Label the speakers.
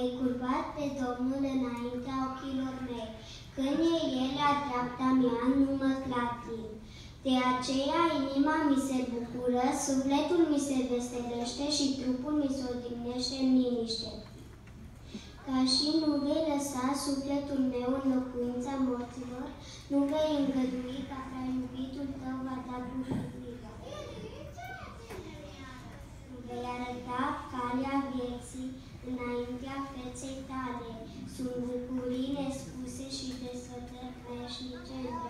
Speaker 1: necurvat pe Domnul înaintea ochilor mei. Când e El la dreapta mea, nu mă clatin. De aceea inima mi se bucură, sufletul mi se veselește și trupul mi se odihnește în liniște. Ca și nu vei lăsa sufletul meu în locuința morților, nu vei îngădui ca prea iubitul tău va da bucurie. Vei arăta calea vieții înaintea feței tale. Sunt bucurii nespuse și desfătări veșnice în dreapta ta.